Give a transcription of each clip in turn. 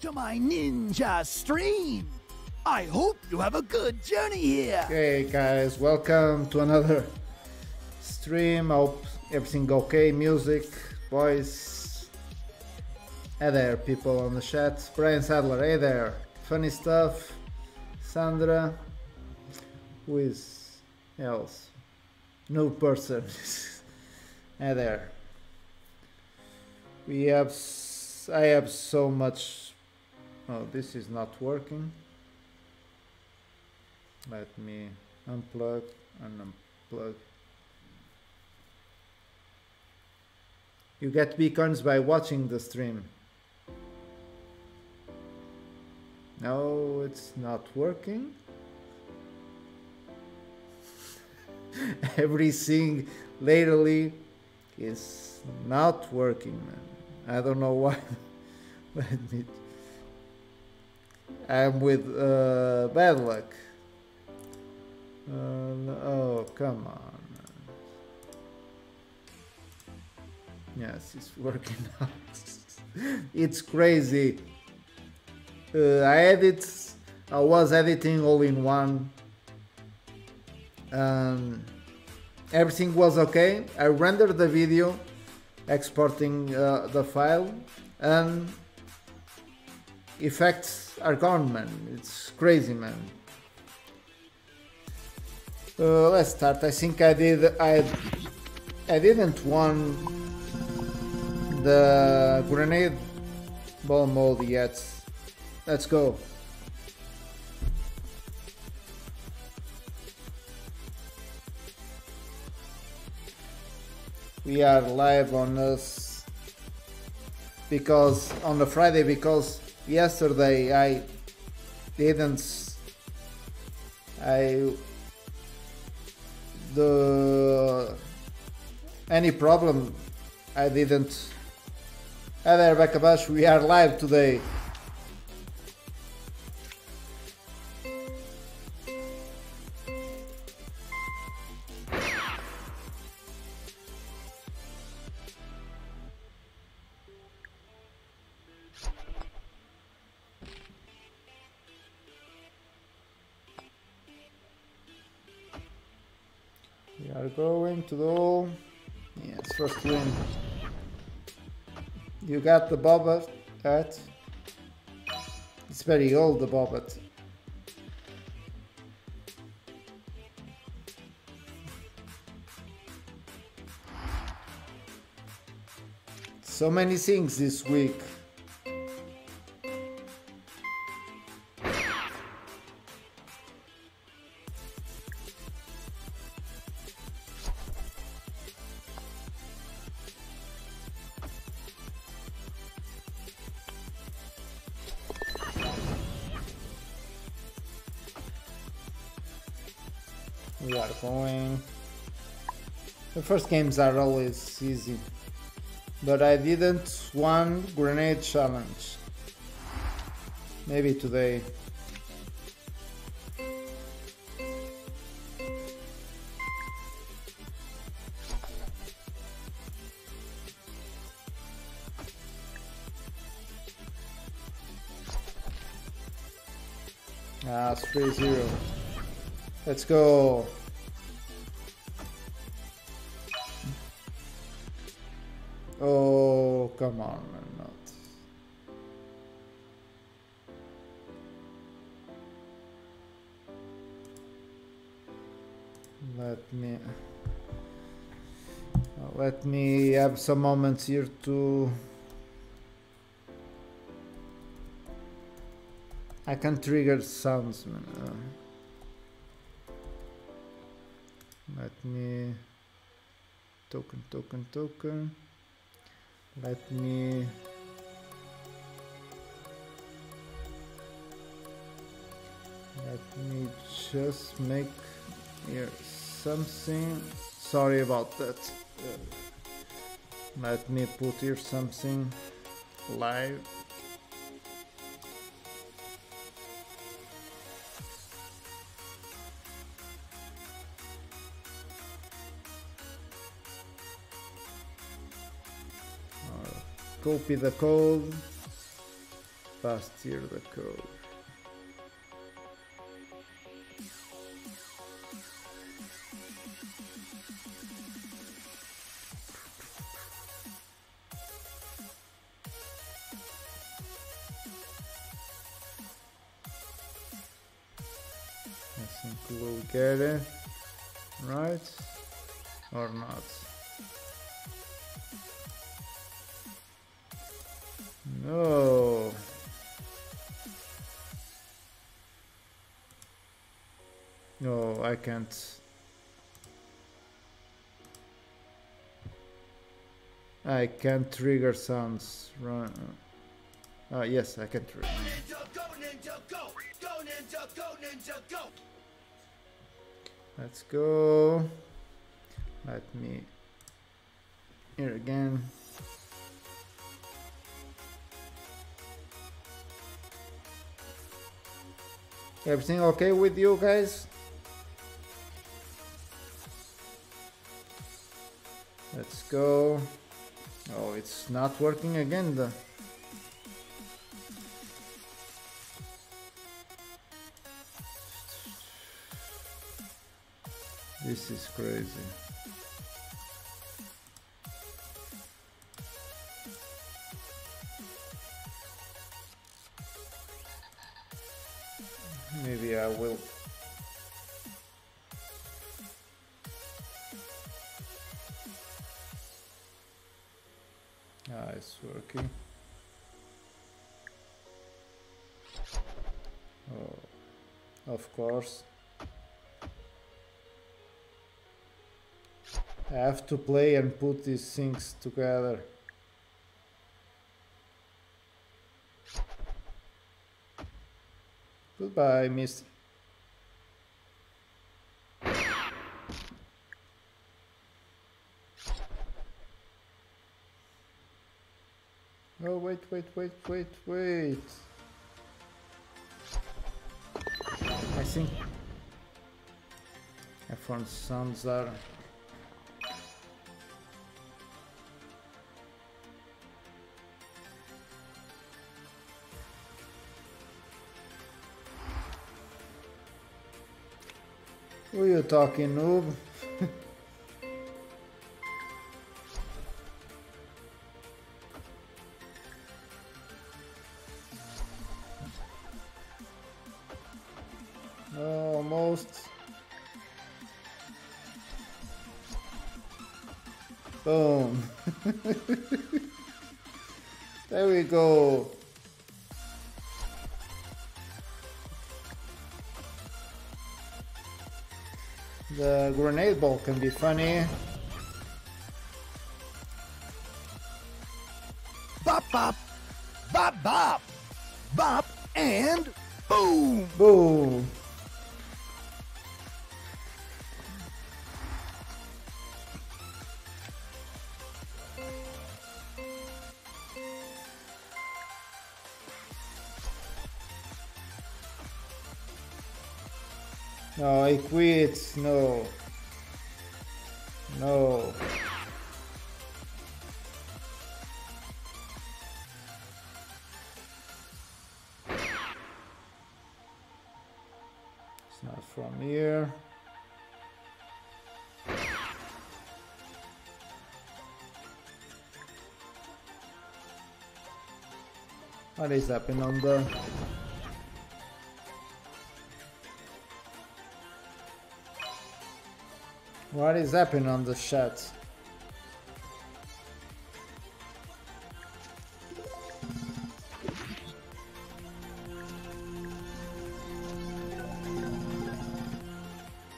to my ninja stream. I hope you have a good journey here. Hey guys, welcome to another stream. Hope everything okay. Music, voice. Hey there, people on the chat. Brian Sadler, hey there. Funny stuff. Sandra. Who is else? No person. hey there. We have. I have so much. Oh, this is not working. Let me unplug and unplug. You get Vkoins by watching the stream. No, it's not working. Everything lately is not working, man. I don't know why. Let me. I'm with uh, bad luck. Uh, oh, come on. Yes, it's working now. it's crazy. Uh, I edit. I was editing all in one. Um, everything was okay. I rendered the video, exporting uh, the file, and effects are gone, man. It's crazy, man. Uh, let's start. I think I did. I I didn't won the grenade ball mode yet. Let's go. We are live on us because on the Friday because yesterday I didn't I the any problem I didn't. Hi there Bush we are live today to the yes first win. You got the Bobbit at it's very old the Bobbit. So many things this week. First games are always easy, but I didn't won grenade challenge. Maybe today. Ah, it's 3 0. Let's go. Me. uh, Let me have some moments here to. I can trigger sounds, man. Uh, let me token token token let me let me just make here something. Sorry about that. Uh, let me put here something live. Copy the code. Pass here the code. I can't. Trigger sounds. Run. Uh, yes, I can trigger. Let's go. Let me here again. Everything okay with you guys? Go. Oh, it's not working again. The This is crazy. Maybe I will. Working. Oh, of course. I have to play and put these things together. Goodbye, Miss. Oh, wait, wait, wait, wait. I think I found sounds are Who you talking, noob? Go. The grenade ball can be funny. I quit. No. No. It's not from here. What is happening on the What is happening on the chat?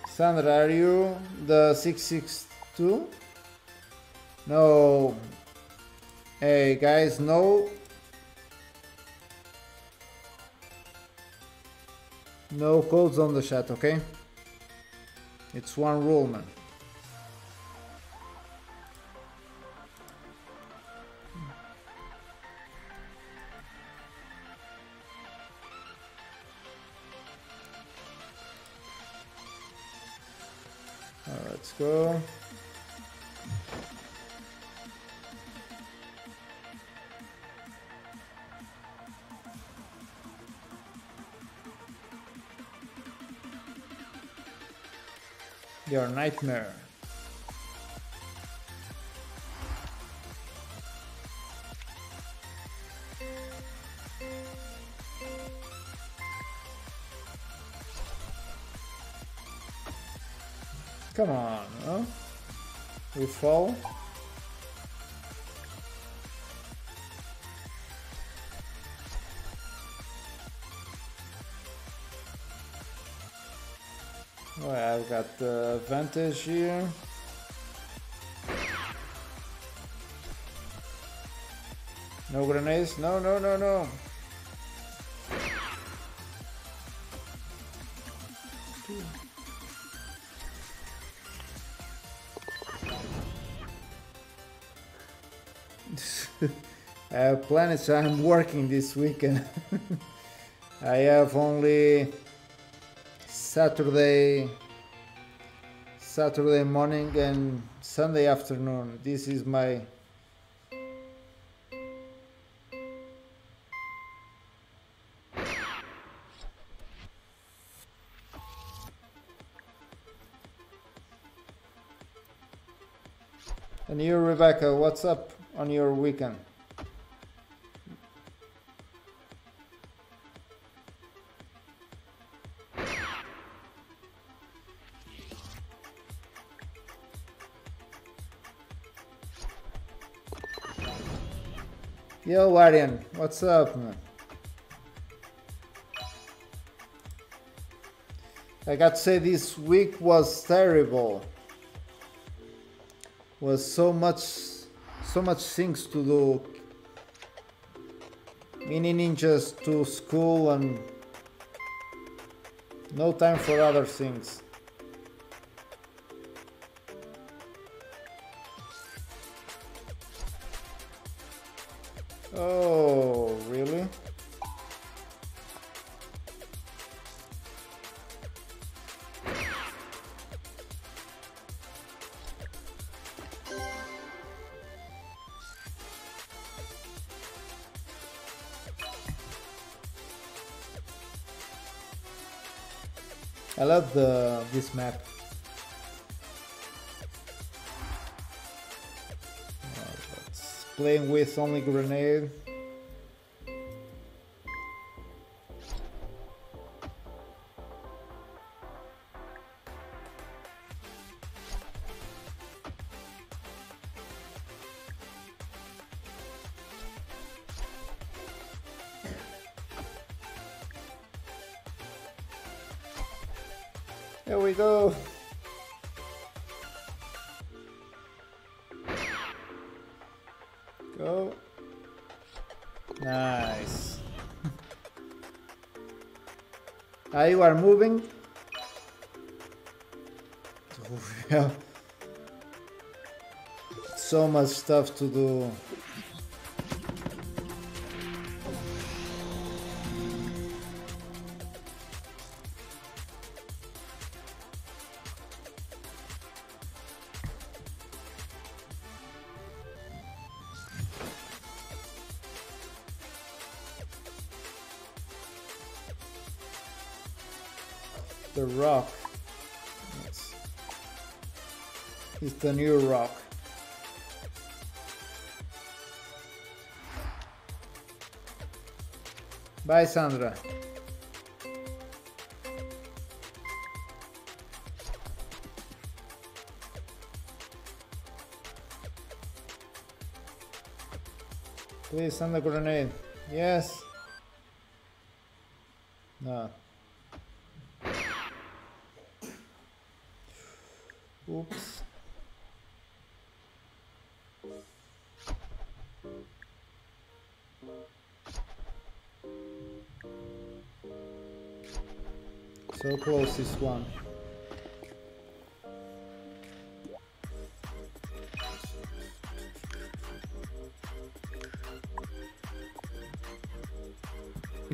Sandra, are you the 662? No. Hey guys, no. No codes on the chat, okay? It's one rule, man. Your nightmare. Come on, huh? We fall. The advantage here. No grenades? No, no, no, no. Plans. I'm working this weekend. I have only Saturday Saturday morning and Sunday afternoon. This is my And you, Rebecca, what's up on your weekend? Yo, Arian, what's up, man? I got to say, this week was terrible. Was so much, so much things to do. Mini ninjas to school and no time for other things. Oh, really? I love the this map. Playing with only grenade. Are moving. So much stuff to do. The new rock. Bye, Sandra. Please send the grenade. Yes. One.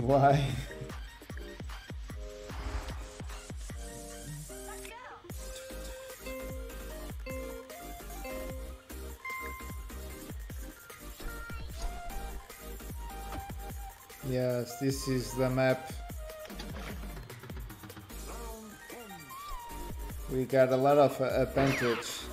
Why? Yes, this is the map we got a lot of uh, advantage.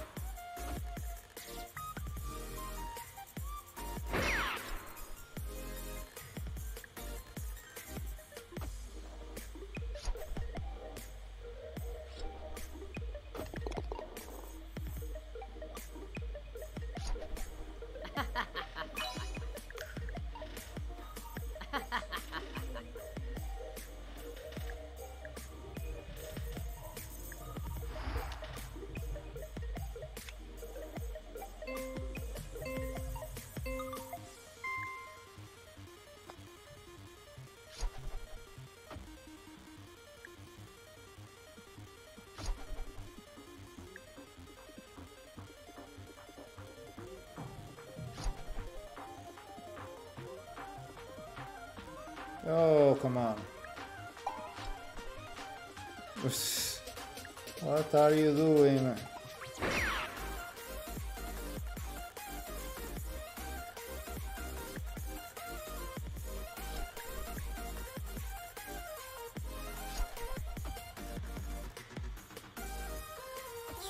You doing?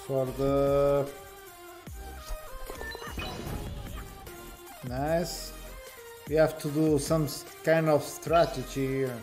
For the... Nice. We have to do some kind of strategy here.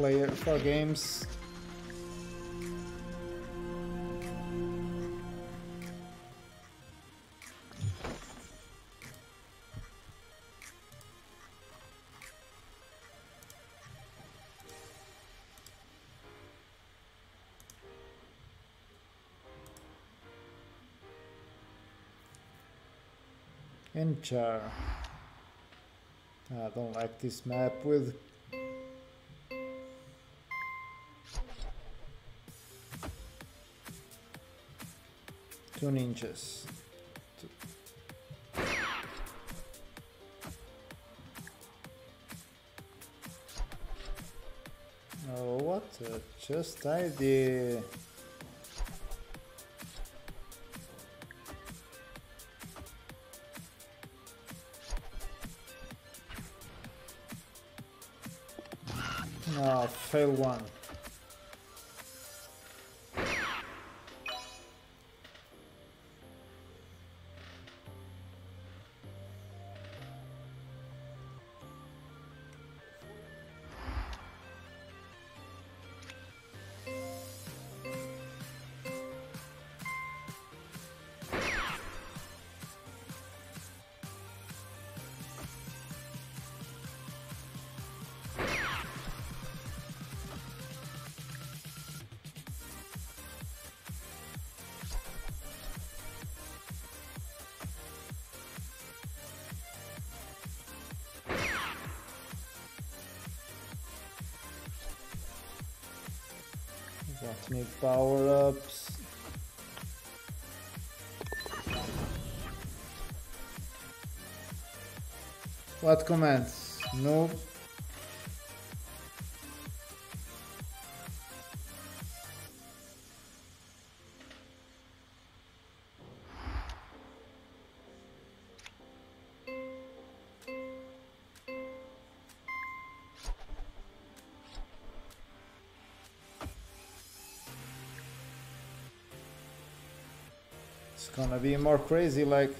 Player, four games. Inchar. I don't like this map with two ninjas. Oh, what just idea. Ah, no, fail one. Got me power ups. What commands? No. Gonna be more crazy like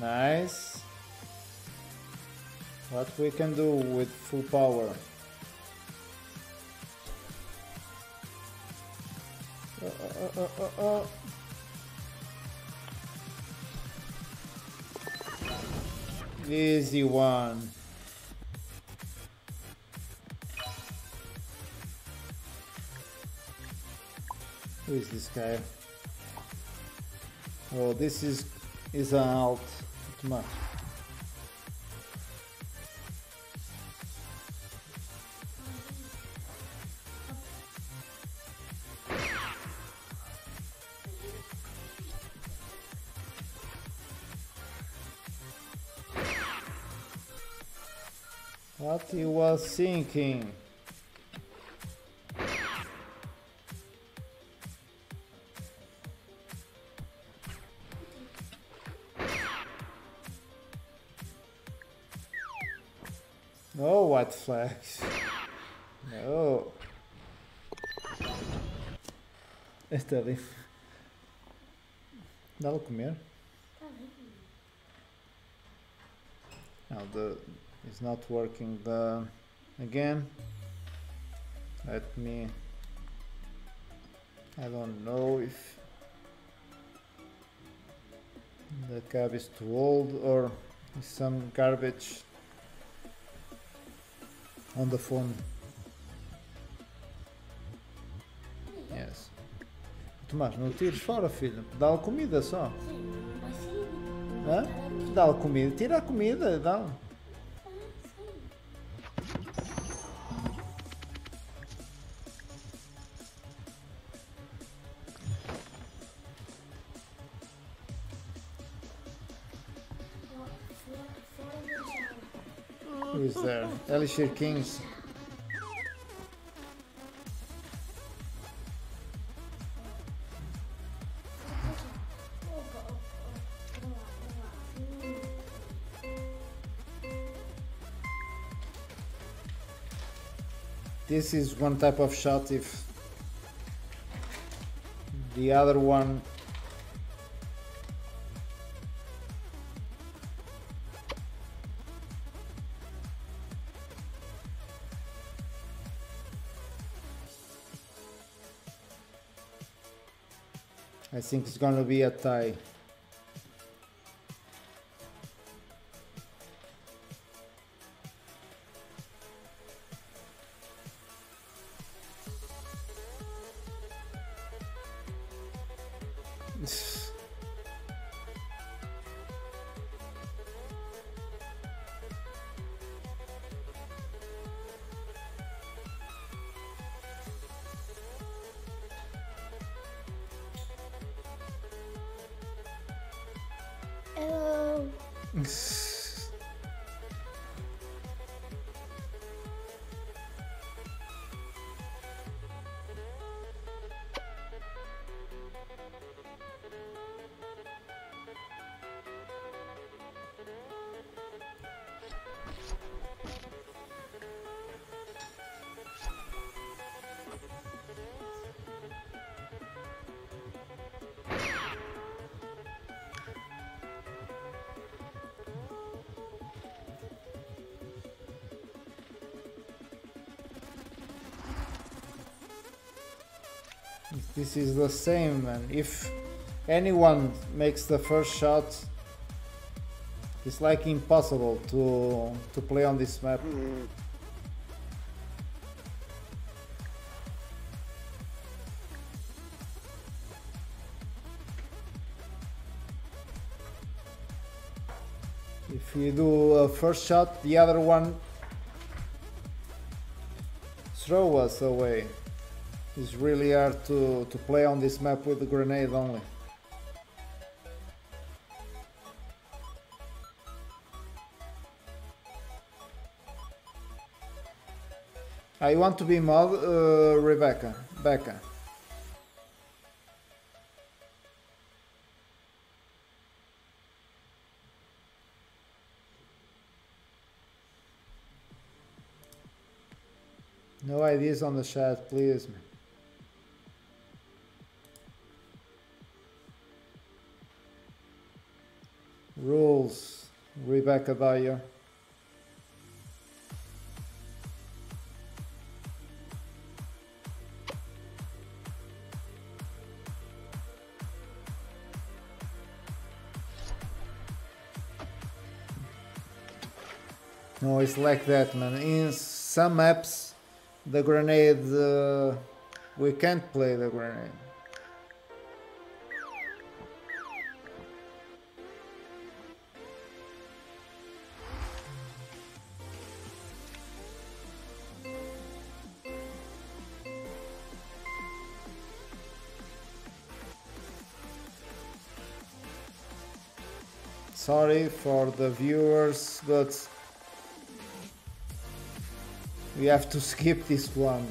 Nice. What we can do with full power. Uh, uh, uh, uh, uh. Easy one. This guy? Oh, this is is an alt. Too much. What he was thinking. Flags. No. Este ali. Dá-lhe comer. Now the is not working the again. Let me I don't know if the cab is too old or some garbage on the phone. Yes. Tomás, não tires fora, filho. Dá-lhe comida só. Sim, assim. Hã? Dá-lhe comida. Tira a comida, dá-lhe. Kings. This is one type of shot if the other one I think it's gonna be a tie. This is the same, man. If anyone makes the first shot, it's like impossible to to play on this map. If you do a first shot, the other one throw us away. It's really hard to, to play on this map with the grenade only. I want to be mod, uh, Rebecca. Becca. No ideas on the chat, please. Dyer. No, it's like that, man. In some maps, the grenade, uh, we can't play the grenade. Sorry for the viewers, but we have to skip this one.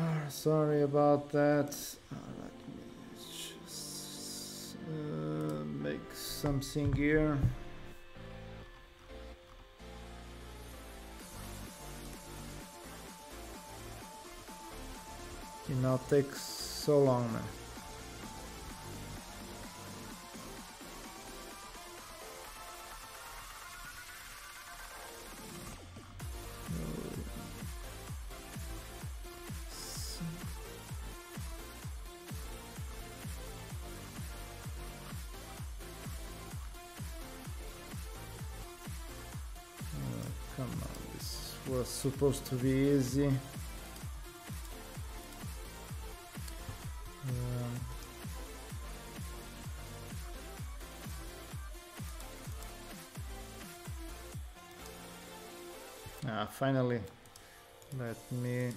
Ah, Sorry about that. Uh, let me just uh, make something here. It now takes so long, man. Was supposed to be easy. Um, ah, finally, let me.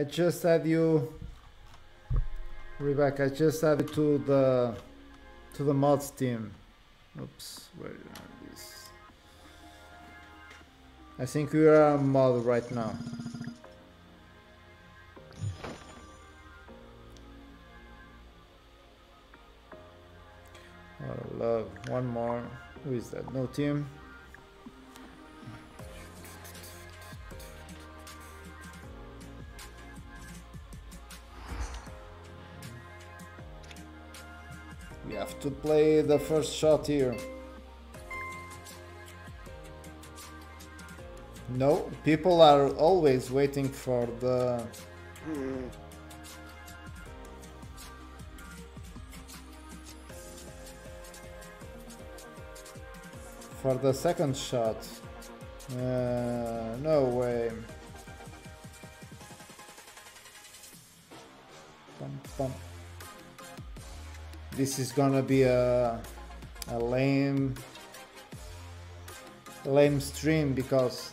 I just add you Rebecca, I just added to the to the mods team. Oops, where are these? I think we are a mod right now. Oh, love. One more. Who is that? No team. Play the first shot here. No, people are always waiting for the for the second shot. Uh, no way. This is gonna be a a lame lame stream because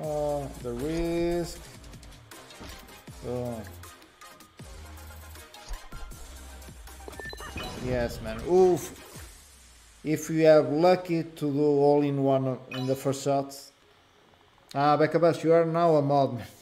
oh the risk. Oh. Yes man. Oof. If we are lucky to do all in one in the first shot ah Beccabash you are now a mod man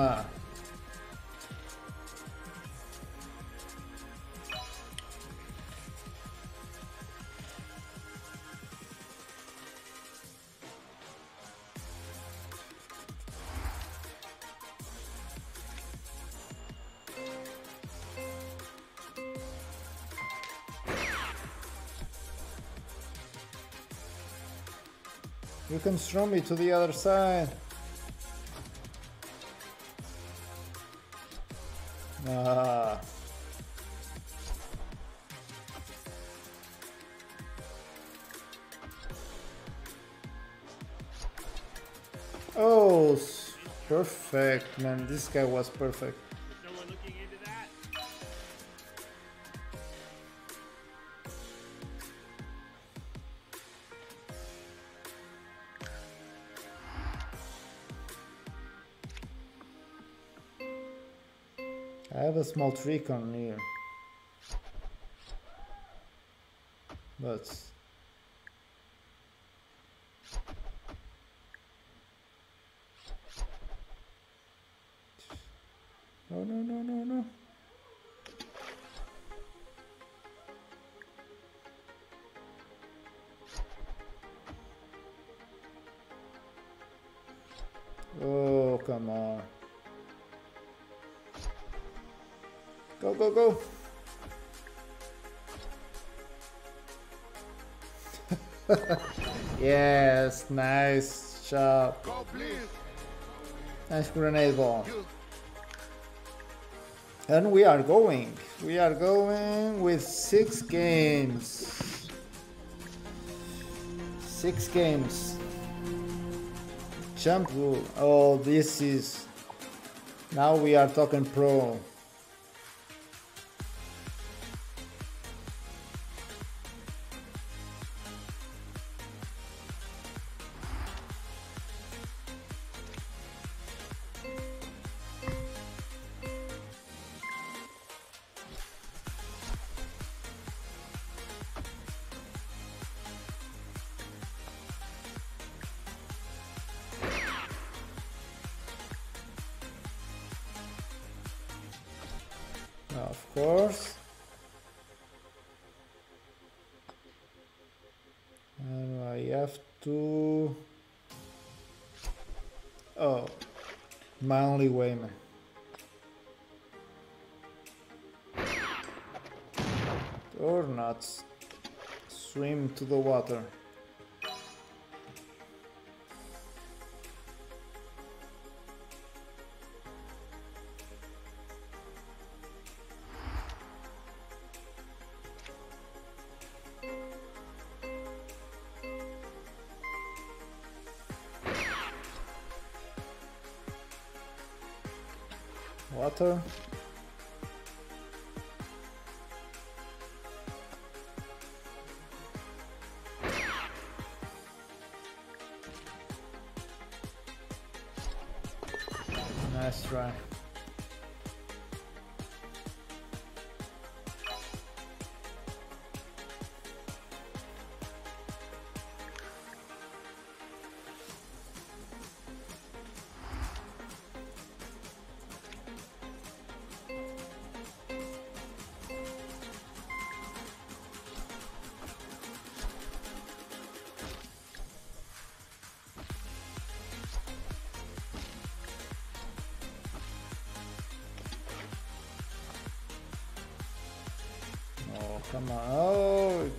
You can throw me to the other side. Man. This guy was perfect. I have a small trick on here. But yes, nice job. Nice grenade ball. And we are going. We are going with six games. Six games. Jump rule. Oh, this is. Now we are talking pro. To the water. Come on. Oh.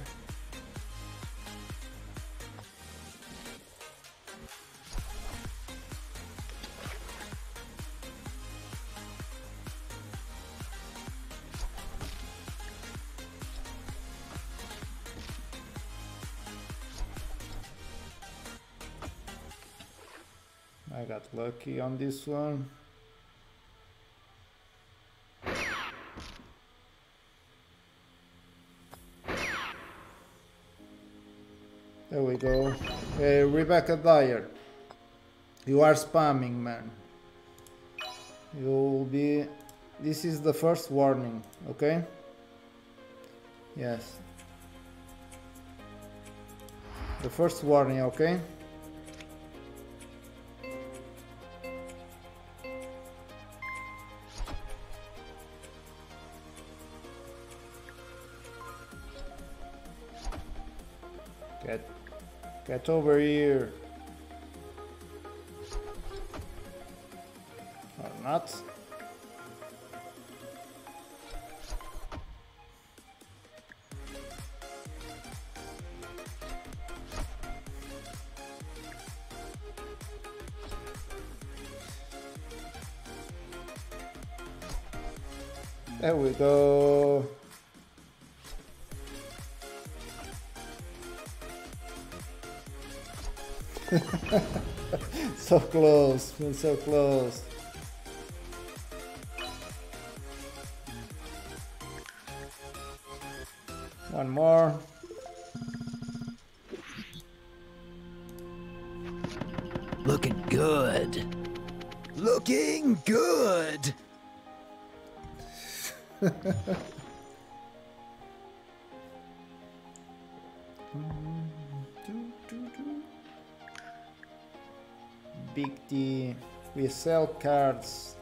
I got lucky on this one. Go. Hey, uh, Rebecca Dyer. You are spamming, man. You'll be... This is the first warning, okay? Yes. The first warning, okay? Get over here. Or not. Close, we're so close. Sell cards.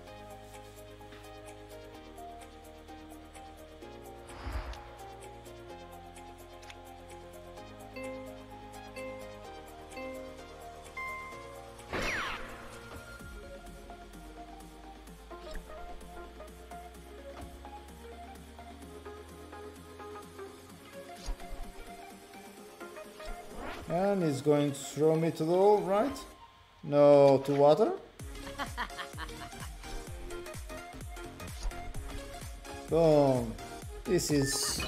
And he's going to throw me to the wall, right? No, to water? This is...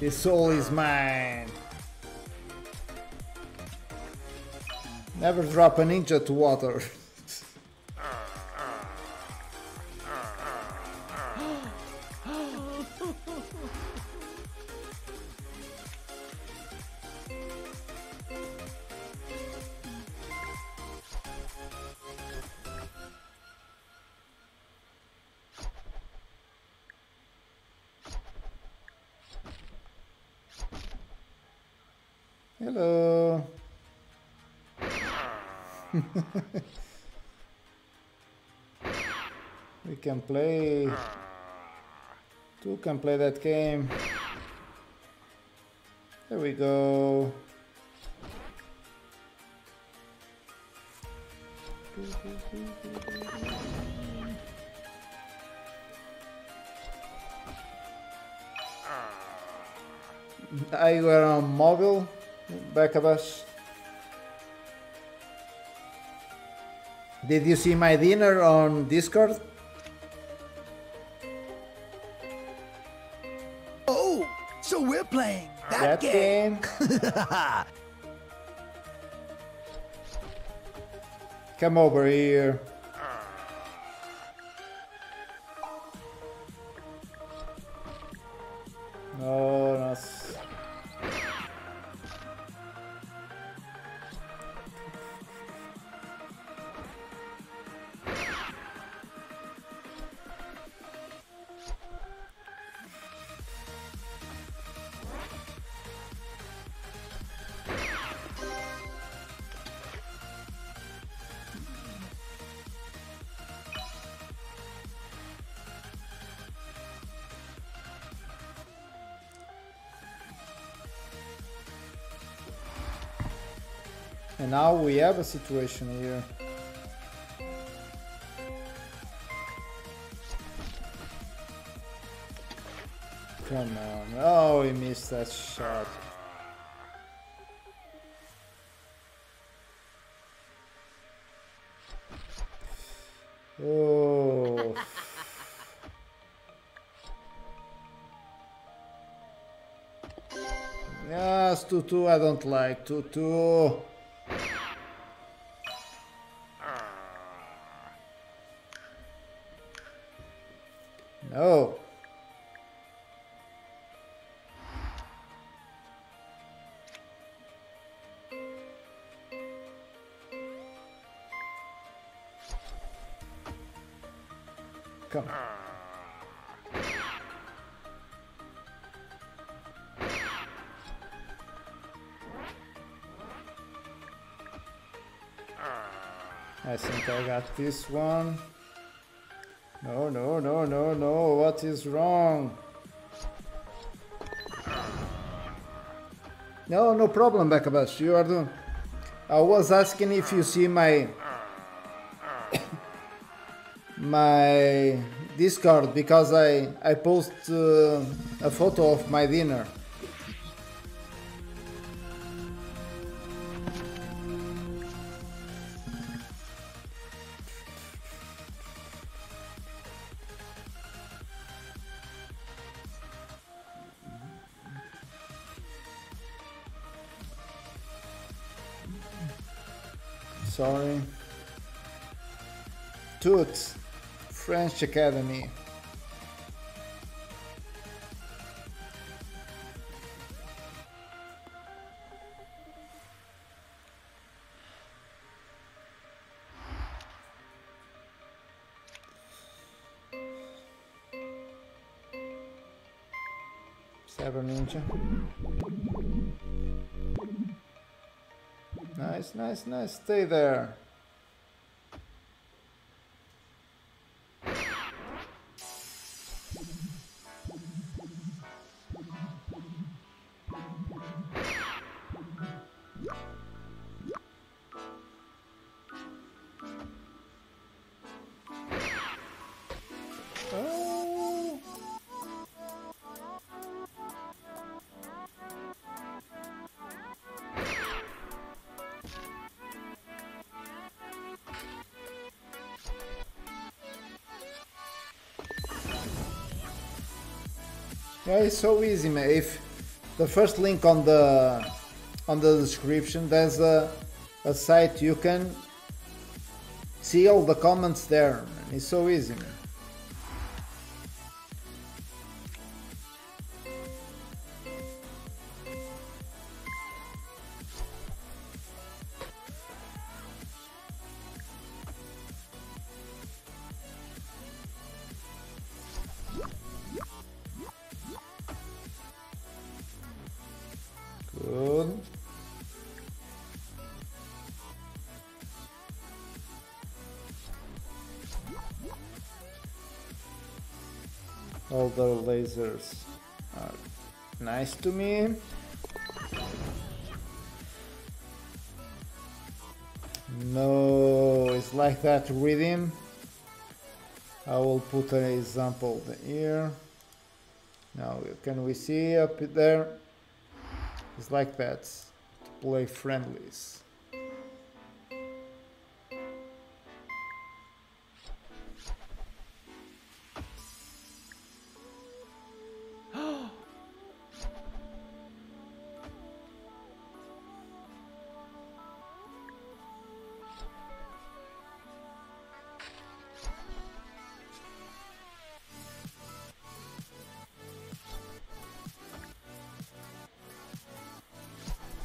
This soul is mine. Never drop a ninja to water. Hello. we can play. Two can play that game. There we go. I were on mobile back of us. Did you see my dinner on Discord? Oh, so we're playing That that, game. game? Come over here. And now we have a situation here. Come on. Oh, he missed that shot. Oh. yes, 2-2 I don't like. 2-2. I think I got this one. No, no, no, no, no. What is wrong? No, no problem, Bekabas. You are doing. I was asking if you see my my Discord because I I post uh, a photo of my dinner. Academy. Cyber Ninja. Nice, nice, nice. Stay there. Yeah, it's so easy, man. If the first link on the on the description, there's a a site you can see all the comments there. Man. It's so easy, man. Are uh, nice to me. No, it's like that rhythm. I will put an example here. Now, can we see up there? It's like that to play friendlies.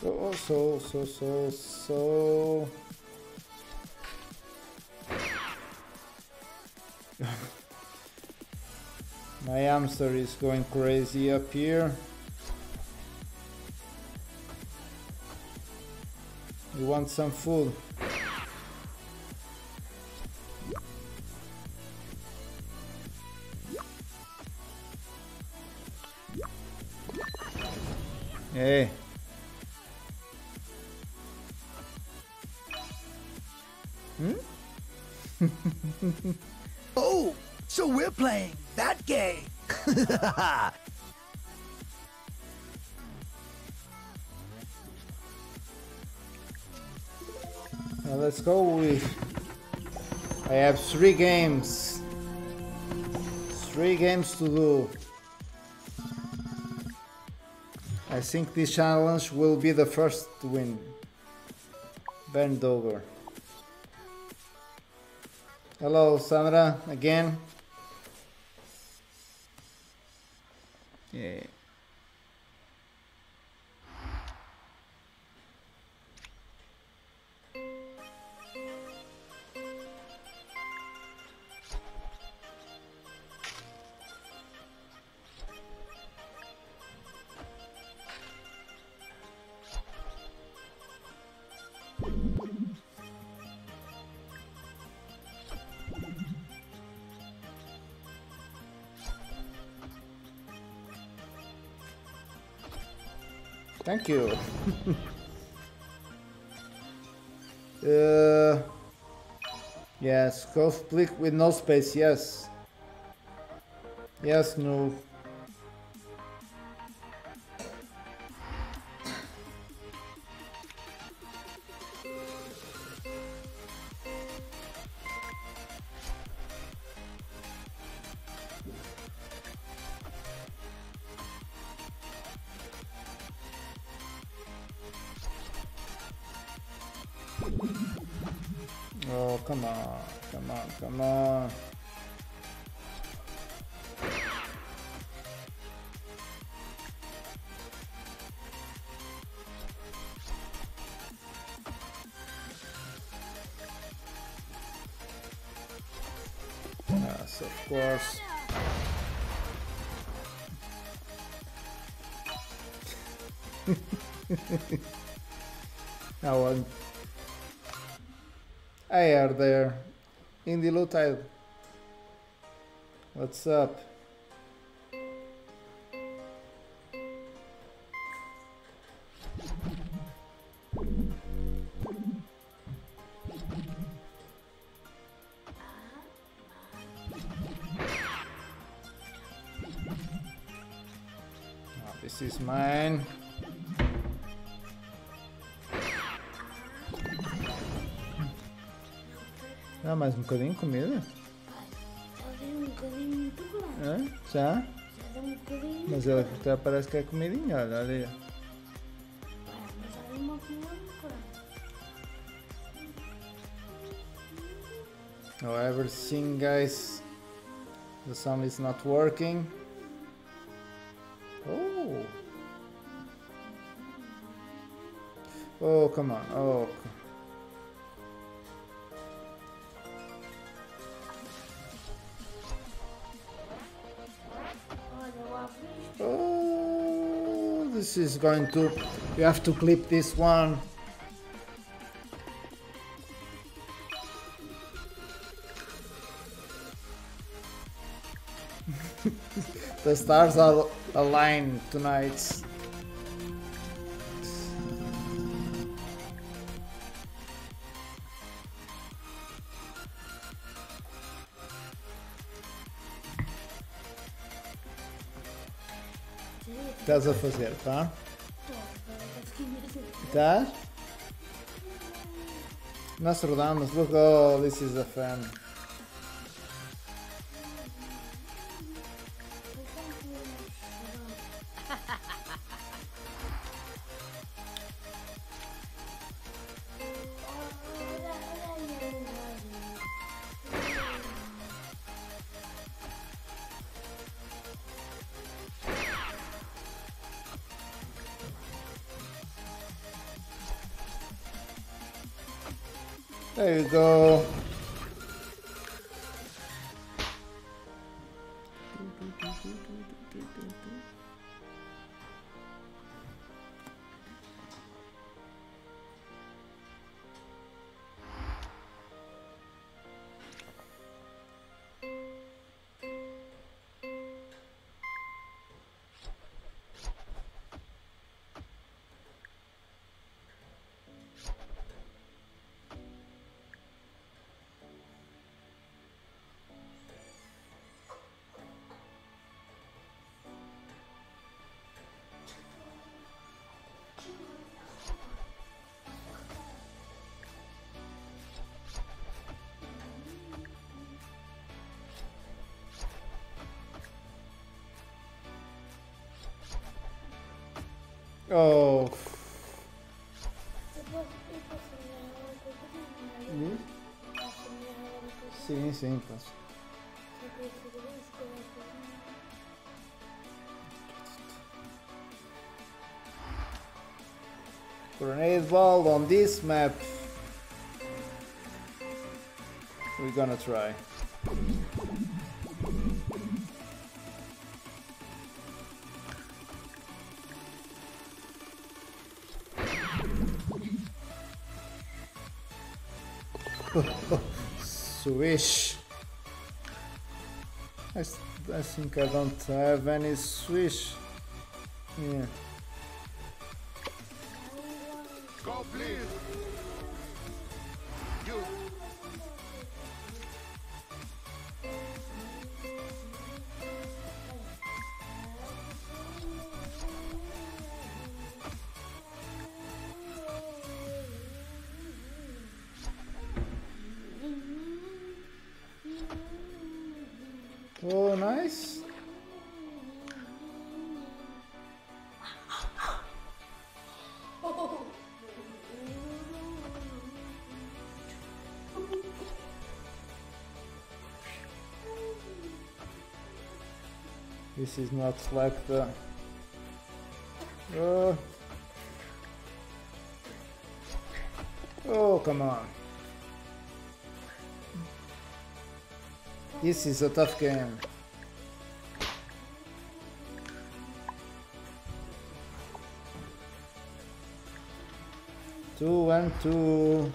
So, so, so, so, so. My hamster is going crazy up here. You want some food? Three games. Three games to do. I think this challenge will be the first win. Bend over. Hello, Sandra, again. Thank you. uh, yes, golf click with no space. Yes. Yes, no. Yes, of course. I want. Hey, are there? Indie tide. What's up? Bocadinho comida? Já dei um bocadinho muito grande. Já? Já dei um bocadinho. Mas ele até parece que é comidinha, olha ali. Pá, mas já dei uma comida muito. However, seeing guys, the sound is not working. Oh. Oh, come on. Oh. c- Olha, this is going to. You have to clip this one. the stars are aligned tonight. Estás a fazer, tá? Mesmo. Estás? Nostradamus, look, oh, this is a fan. help. Oh. Sim, sim, posso. Grenade ball on this map. We're gonna try. Swish. I, I think I don't have any swish. Yeah. This is not like the. Oh. Oh, come on. This is a tough game. Two and two.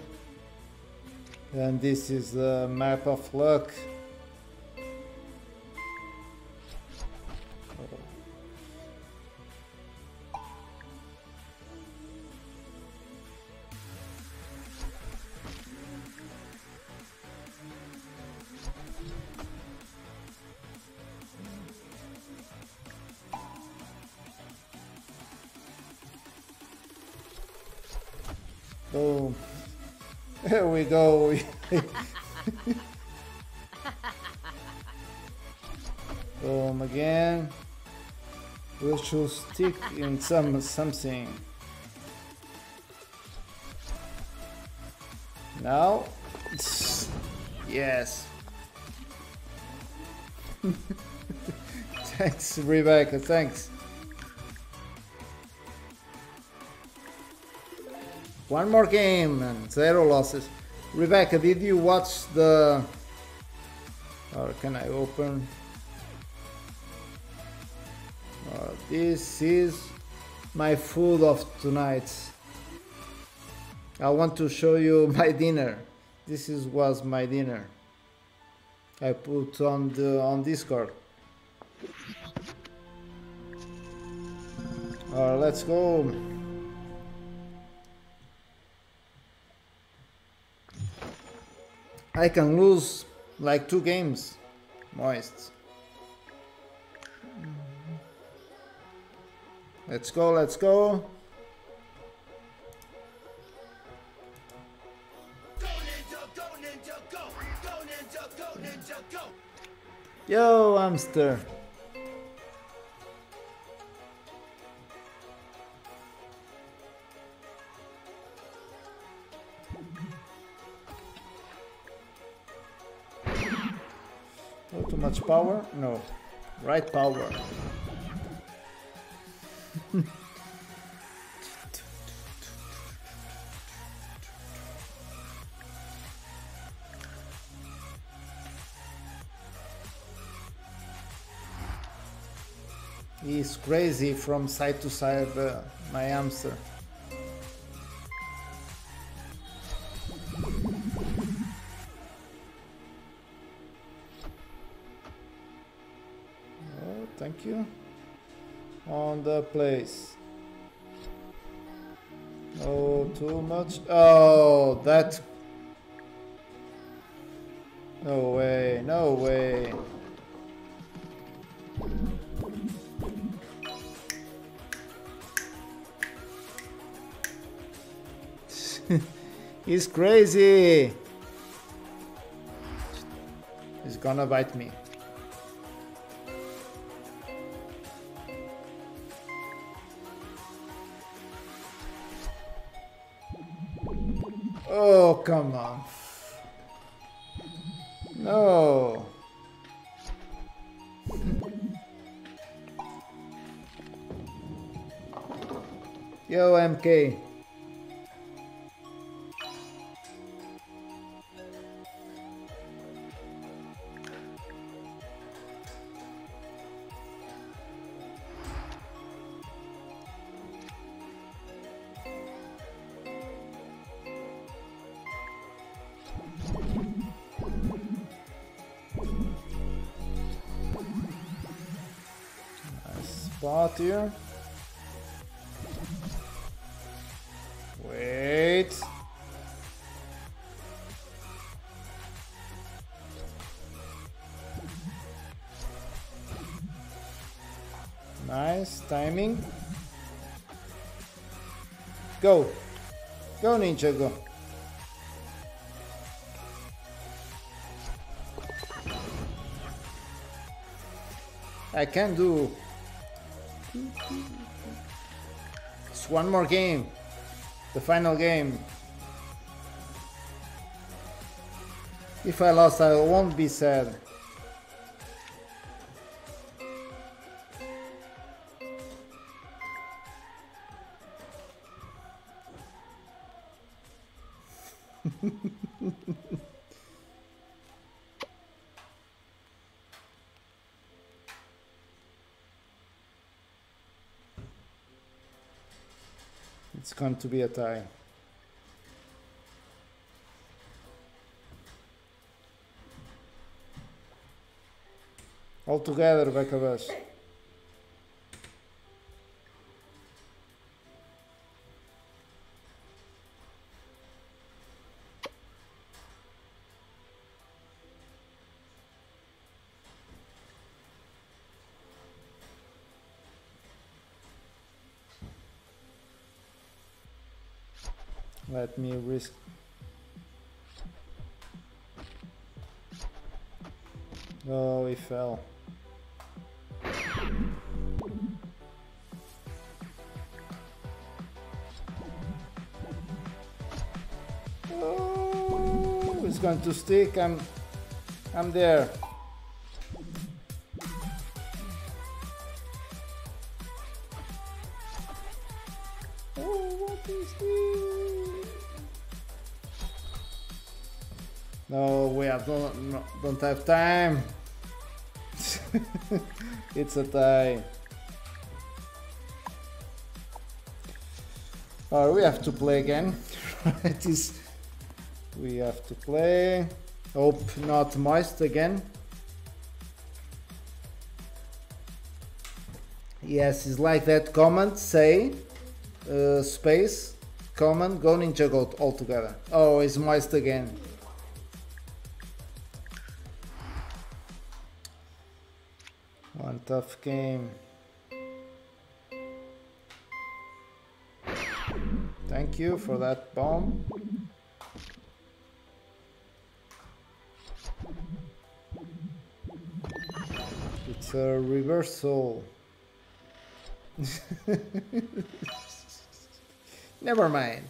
And this is the map of luck. Boom. There we go. Boom again. We should stick in some something. Now, yes. thanks, Rebecca. Thanks. One more game and zero losses. Rebecca, did you watch the... Or can I open? Uh, this is my food of tonight. I want to show you my dinner. This is was my dinner. I put on the on Discord. Uh, let's go. I can lose like two games. Moist. Let's go, let's go. Yo, hamster. Power? No. Right power. He's crazy from side to side, uh, my hamster. You. On the place. Oh, too much. Oh, that. No way, no way. He's crazy. He's gonna bite me. Oh, come on. No. Yo, MK. Spot here. Wait. Nice timing. Go. Go, Ninja, go. I can do. It's one more game. The final game. If I lost, I won't be sad. Going to be a tie. All together, Beccabesh. Let me risk. Oh, he fell. Oh, it's going to stick. I'm, I'm there. Oh, what is this? No, we have don't no, don't have time. it's a tie. Oh, we have to play again. it is. We have to play. Hope not moist again. Yes, it's like that comment say uh, space comment go ninja goat all together. Oh, it's moist again. Tough game. Thank you for that bomb. It's a reversal. Never mind.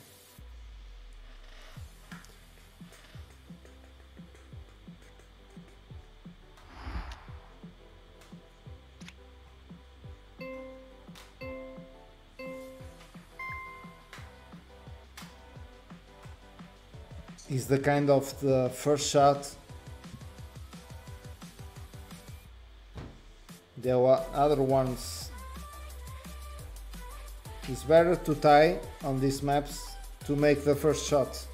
The kind of the first shot. There were other ones. It's better to tie on these maps to make the first shot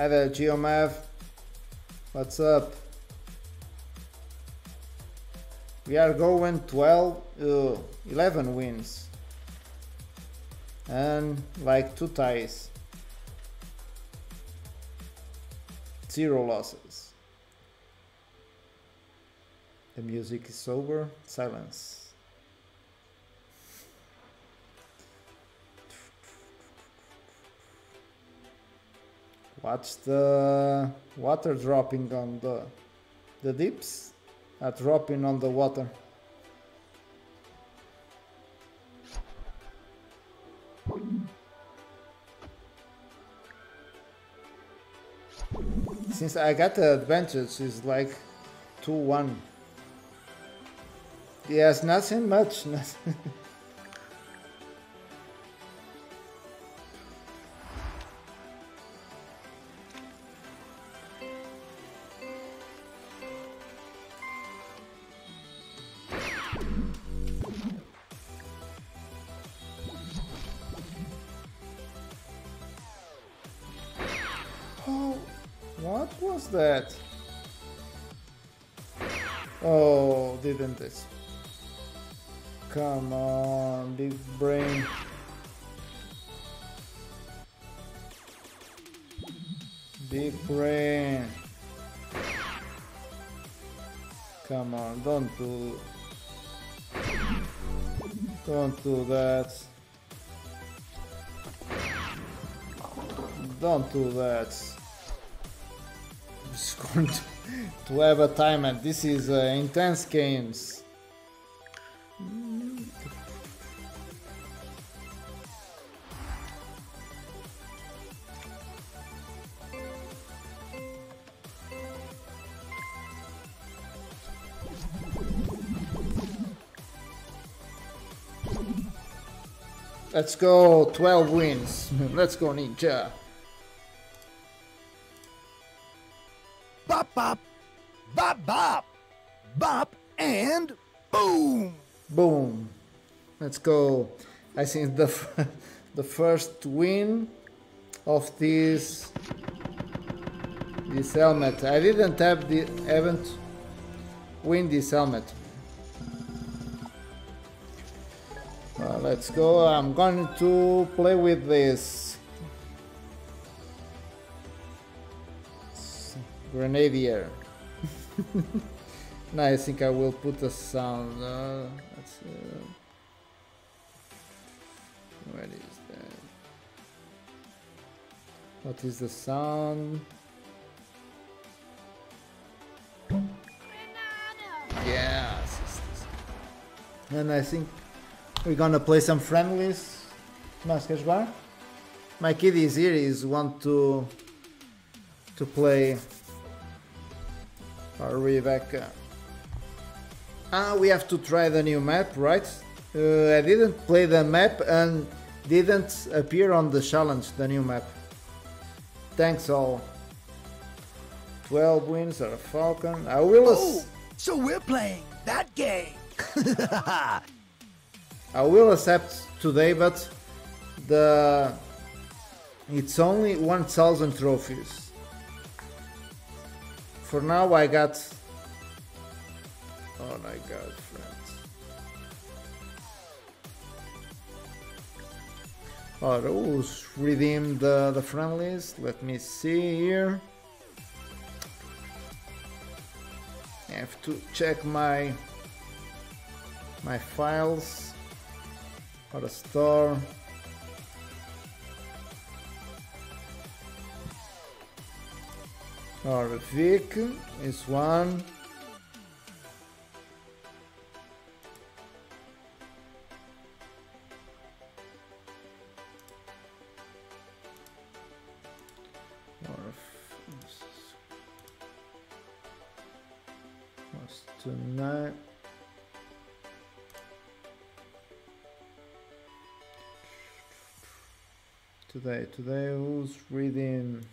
Hi there, Geomav. What's up? We are going 12, uh, 11 wins. And like two ties. Zero losses. The music is over. Silence. Watch the water dropping on the the dips are dropping on the water. Since I got the advantage, it's like 2-1. Yes, nothing much. Nothing. to to uh, going to, to have a time and this is uh, intense games. Let's go, 12 wins. Let's go, Ninja. I think the the first win of this this helmet. I didn't have the haven't win this helmet. Uh, let's go. I'm going to play with this grenadier. no, I think I will put a sound. Uh, What is the yes. And I think we're gonna play some friendlies. Mas bar. My kid is here. He's want to to play. Or Rebecca. Ah, we have to try the new map, right? Uh, I didn't play the map and didn't appear on the challenge, the new map. Thanks all. 12 wins or a falcon. I will. Oh, so we're playing that game. I will accept today, but the it's only 1000 trophies. For now, I got. Oh my god, friends. Oh, those redeem the, the friendlies. Let me see here. I have to check my my files or the store. Or Vic is one. Today, today, who's reading?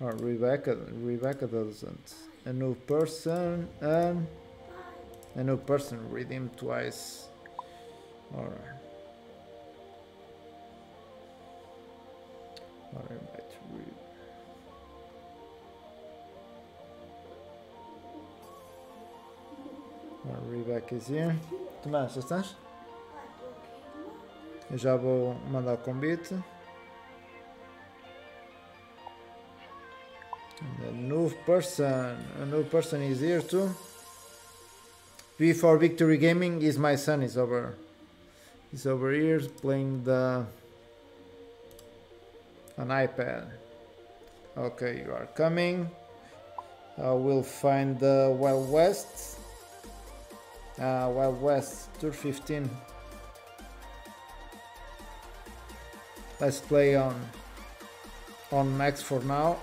Oh, Rebecca. Rebecca doesn't. A new person and a new person reading twice. Alright. Alright, might read. Ora, Rebecca is here. Tomás, já estás? Eu já vou mandar o convite. New person, a new person is here too. V Victory Gaming is my son. Is over. He's over here playing the an iPad. Okay, you are coming. I will find the Wild West. Uh, Wild West Tour 15. Let's play on on max for now.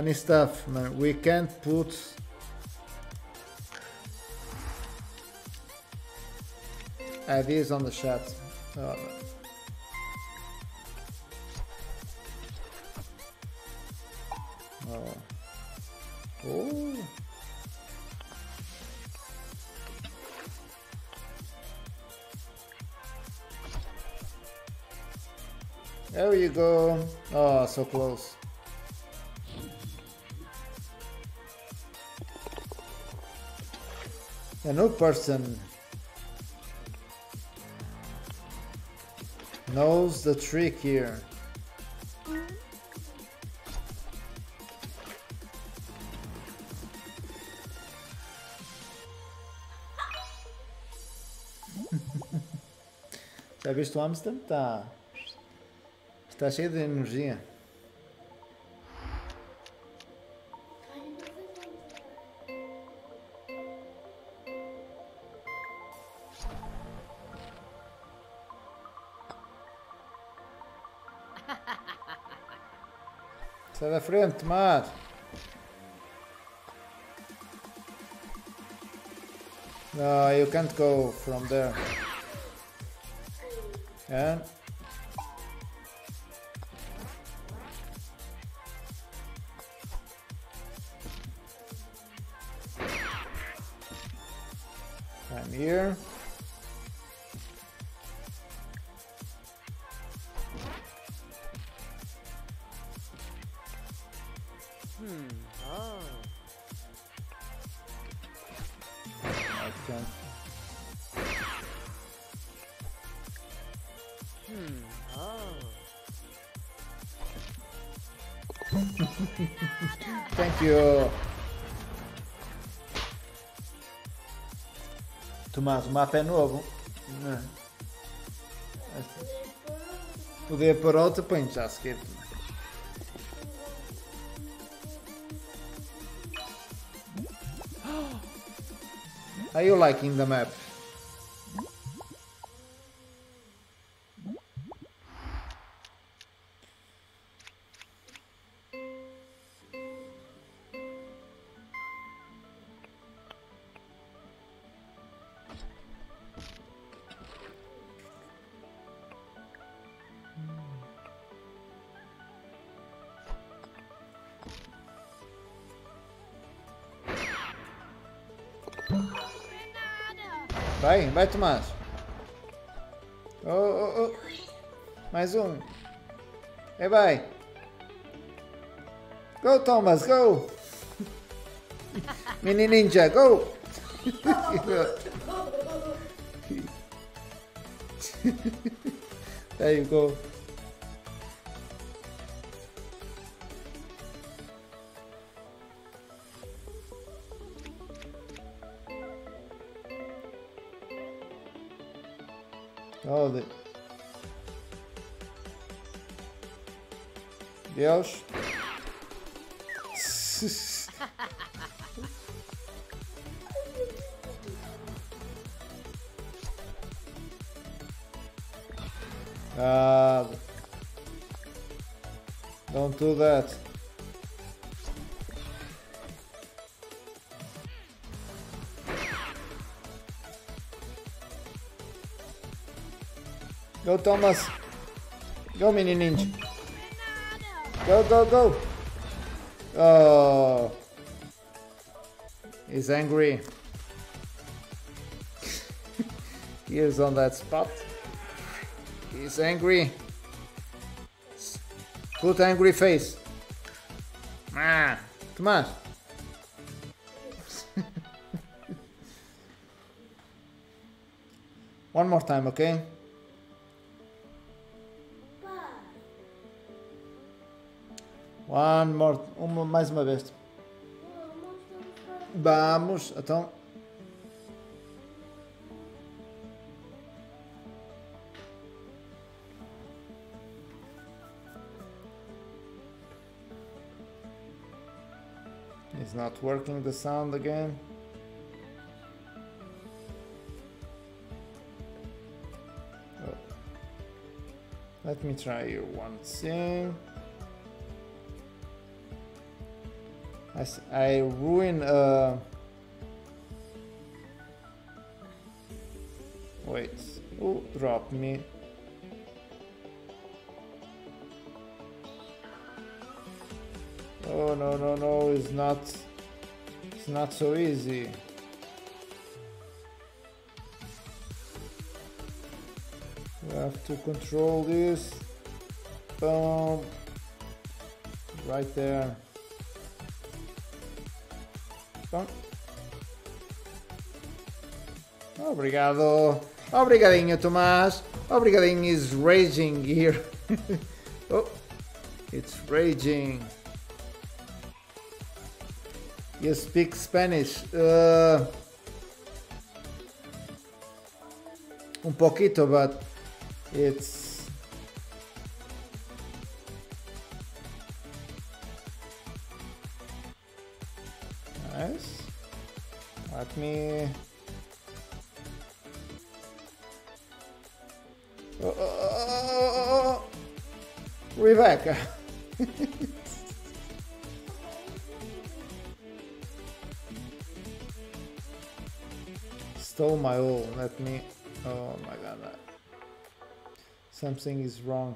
Funny stuff, man. We can't put ideas on the chat. Oh, Oh. Oh. There you go. Oh, so close. A new person knows the trick here. Já viste o Amsterdam? Está. Está cheio de energia. Frente, Tomás. No, you can't go from there. And I'm here. Tomás, o mapa é novo. Não. Podia pôr outro, põe já a seguir. Are you liking the map? Vai, Tomás. Oh, oh, oh. Mais um. E vai. Go Thomas, go. Mini ninja, go. there you go. Oh, the... Deus. Ah, don't do that. Go Thomas. Go mini ninja. Go go go. Oh. He's angry. he is on that spot. He's angry. Put angry face. Ah, come on. One more time, okay? One uma, mais uma vez. Vamos, então. It's not working the sound again. Oh. Let me try here one thing. I, ruin uh wait who dropped me? Oh no no no it's not it's not so easy. We have to control this boom right there Bom. Obrigado. Obrigadinho, Tomás. Obrigadinho is raging here. oh, it's raging. You speak Spanish. Uh, un poquito, but it's Uh, Rebecca. Stole my all. Let me. Oh my god. Something is wrong.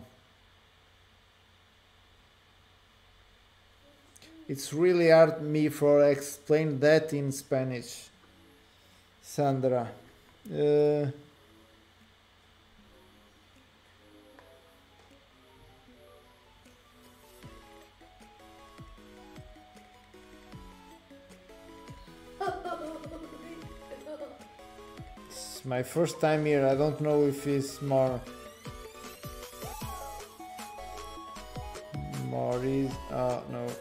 It's really hard me for explain that in Spanish. Sandra. Uh, my first time here. I don't know if it's more. More is. Oh, uh, no.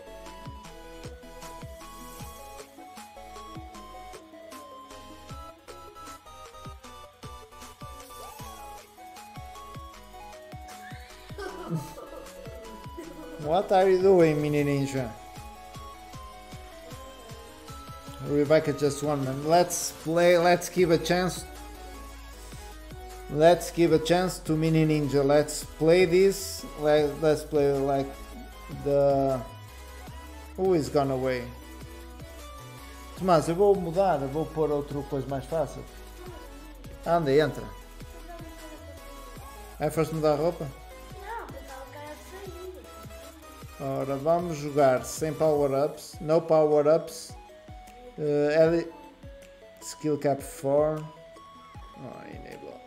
What are you doing, Mini Ninja? Rebecca just won, man. Let's play, let's give a chance. Let's give a chance to Mini Ninja. Let's play this. Let, let's play like the. Who is gone away? Tomás, eu vou mudar, eu vou pôr outro coisa mais fácil. Anda, entra. Aí foste mudar a roupa? Não, era sair. Ora, vamos jogar sem power-ups, no power-ups, uh, skill cap 4, oh, enable.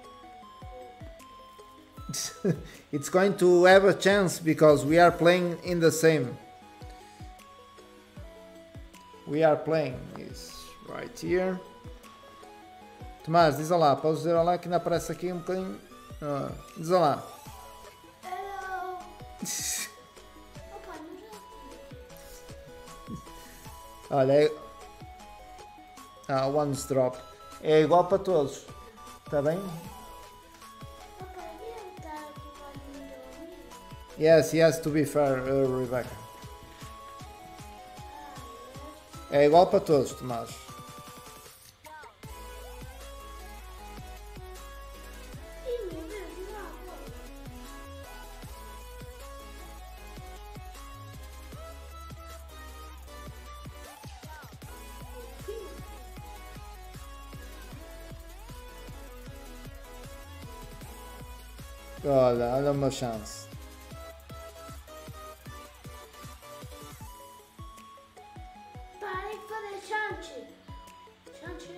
it's going to have a chance because we are playing in the same. We are playing is right here. Tomás, diz olá, podes dizer olá que ainda aparece aqui um bocadinho. Ah, diz olá. Hello. Olha, é... Ah, one's drop. É igual para todos. Está bem? Yes, yes, to be fair, uh, Rebecca. É igual para todos, Tomás. Olha, olha uma chance. Chante. Chante.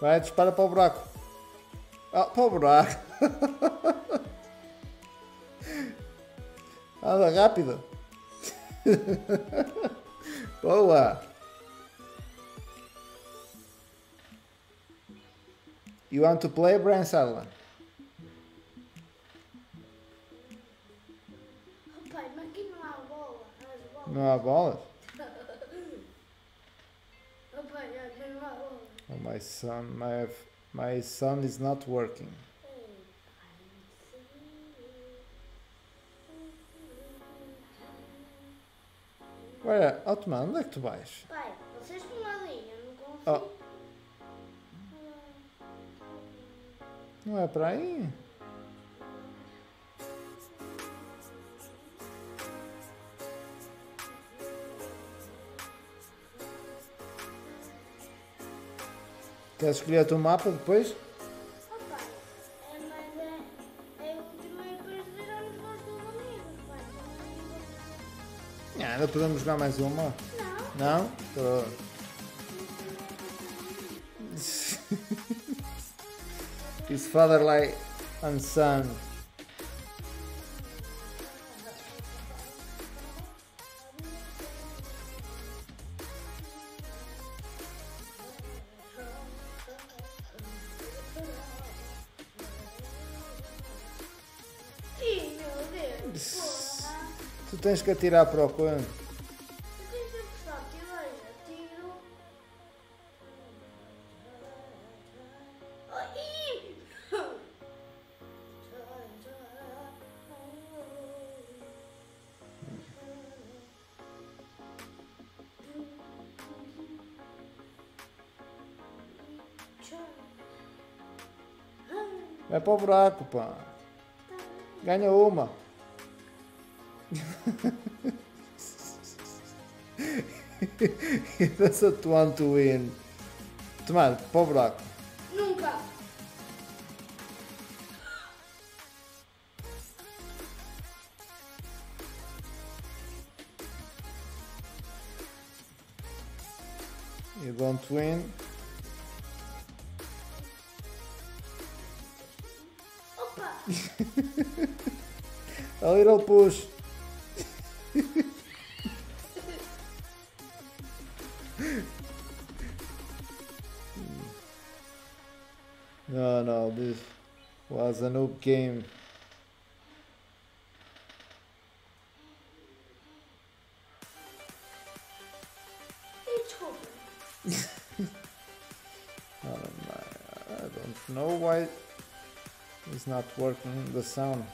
Vai, dispara para o buraco. Ah, para o buraco. Anda, rápido. Boa. You want to play, Brian Sadler? Son, my my son is not working. Olha, Otman, onde é que tu vais? Pai, vocês estão ali, eu não consigo. Oh. Não é para aí? Queres escolher o teu mapa depois? Oh, pai, é, mas é, é o último e depois viramos nós todos amigos, pai. Ah, ainda podemos jogar mais uma? Não. Não? Tô. His father like and son. Tens que atirar para o coelho. Eu tenho sempre só tirei, tiro. Oh, ih! Vai para o buraco, pá. Ganha uma. He doesn't want to win. O buraco. Nunca. You don't win. Opa. A little push. No, no, this was a noob game. Desculpa. I don't, know, I don't know why it's not working the sound.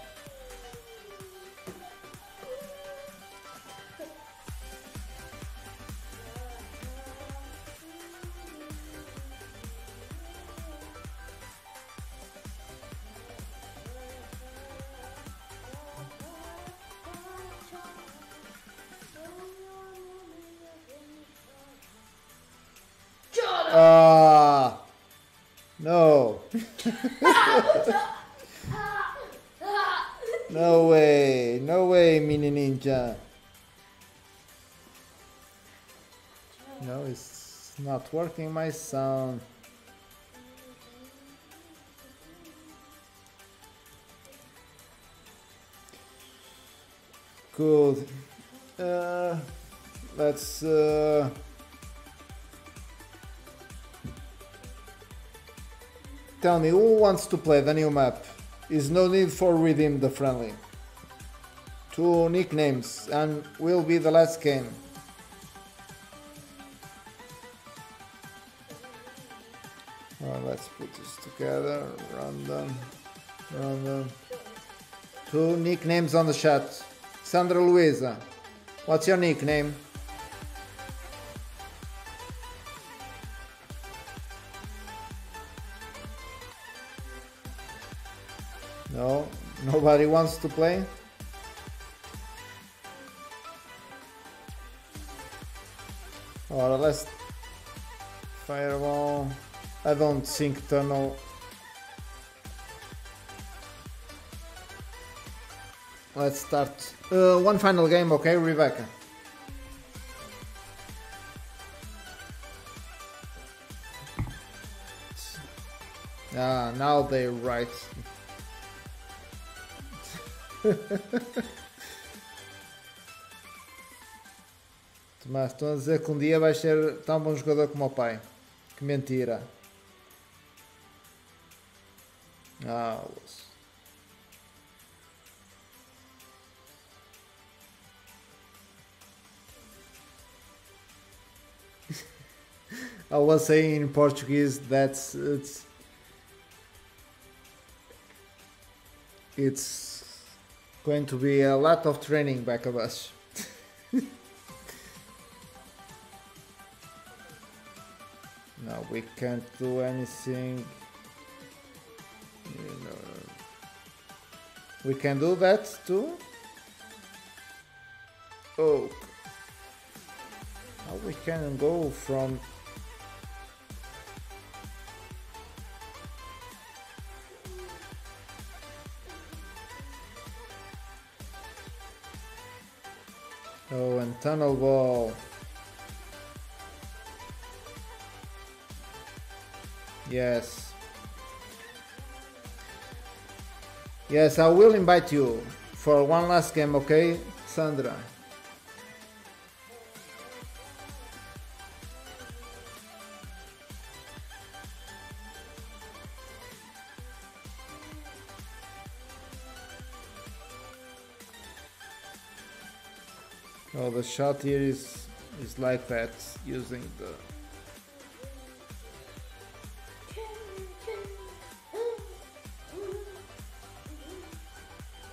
Working. My sound. Good. Uh, let's. Uh, Tell me, who wants to play the new map? Is no need for redeem the friendly. Two nicknames and will be the last game. Random. Two nicknames on the chat. Sandra Luisa, what's your nickname? No, nobody wants to play. Or let's fireball. I don't think tunnel. Let's start. Uh, one final game, okay, Rebecca. Ah, now they write. Tomás, estão a dizer que um dia vais ser tão bom jogador como o pai. Que mentira. Ah, I was saying in Portuguese that it's it's going to be a lot of training back of us. no, we can't do anything. You know, we can do that too. Oh, can go from Oh, and tunnel ball. Yes. Yes, I will invite you for one last game, okay, Sandra? The shot here is is like that, using the.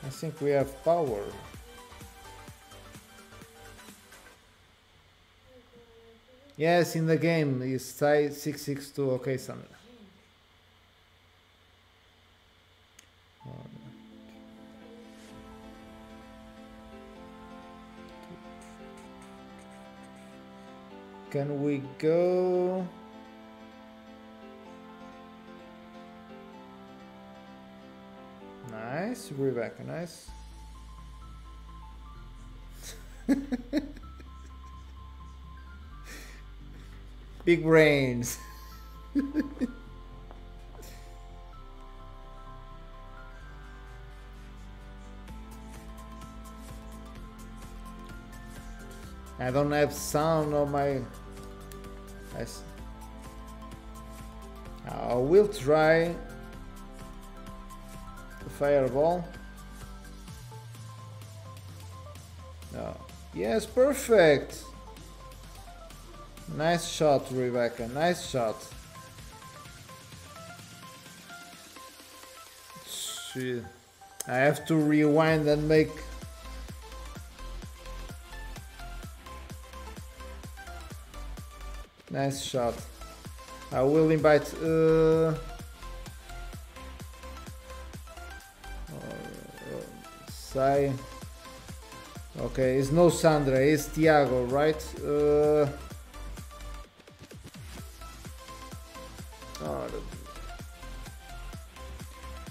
I think we have power. Yes, in the game is size 662. Okay, Sandra. Can we go? Nice, Rebecca, nice. Big brains. I don't have sound on my. I I will try the fireball. No. Yes, perfect. Nice shot, Rebecca. Nice shot. I have to rewind and make Nice shot. I will invite. Uh, uh, Sai. Okay, it's no Sandra, it's Tiago, right? Uh, oh,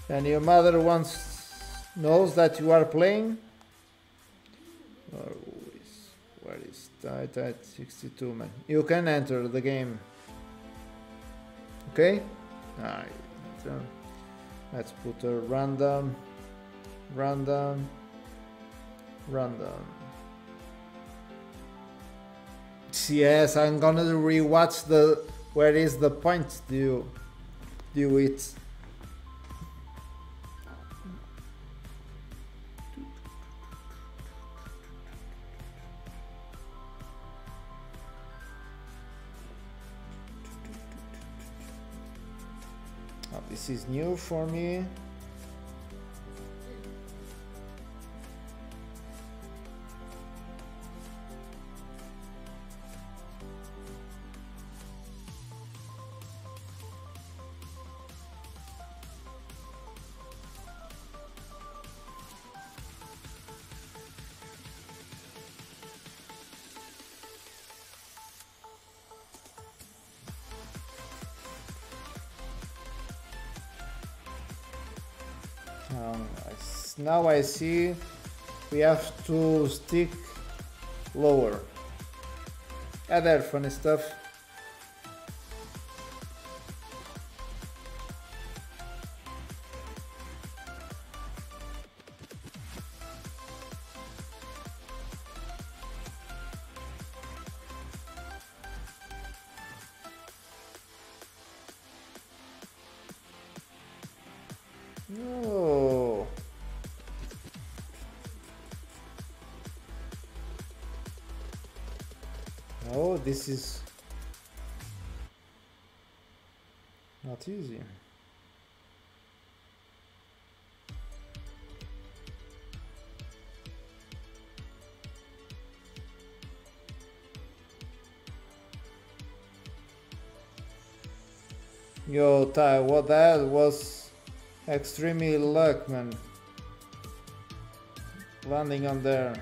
and your mother once knows that you are playing. Where is that at 62 man? You can enter the game. Okay? Alright. So let's put a random, random, random. Yes, I'm gonna rewatch the where is the point do you do it. Is new for me. Now I see we have to stick lower. Other funny stuff. This is not easy. Yo, Ty, what that was extremely luck, man. Landing on there.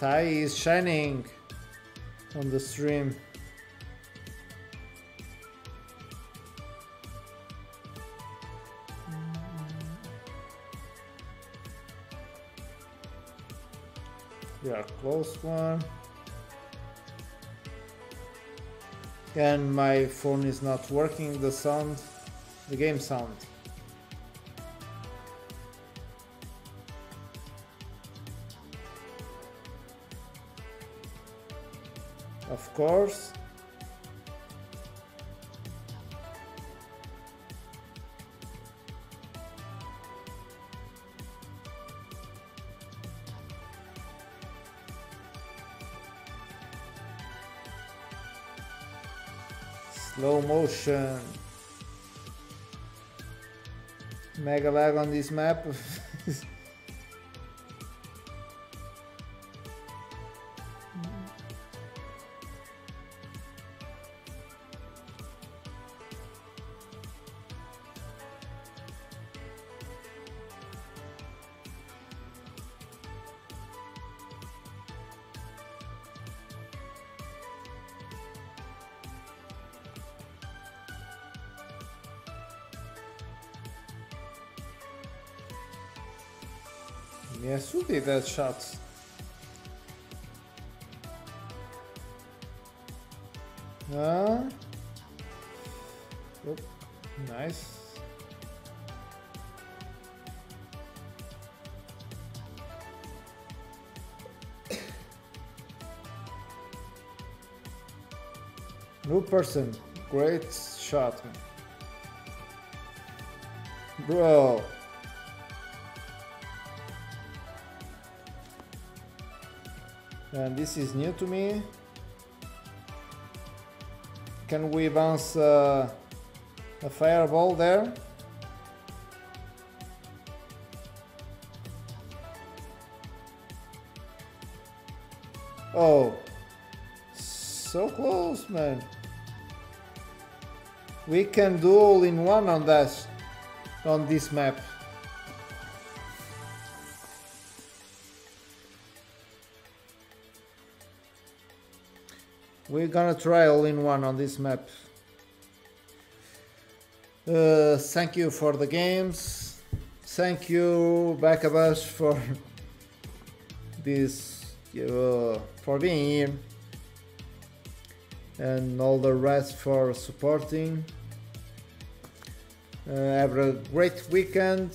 Ty is shining on the stream. Yeah, close one. And my phone is not working, the sound, the game sound. Course. Slow motion. Mega lag on this map. That shot? Ah. Oop, nice. New person, great shot. Bro. And this is new to me. Can we bounce uh, a fireball there? Oh, so close, man. We can do all in one on that, on this map. We're gonna try all in one on this map. Uh, thank you for the games. Thank you, Bakabash, for this, uh, for being here, and all the rest for supporting. Uh, have a great weekend.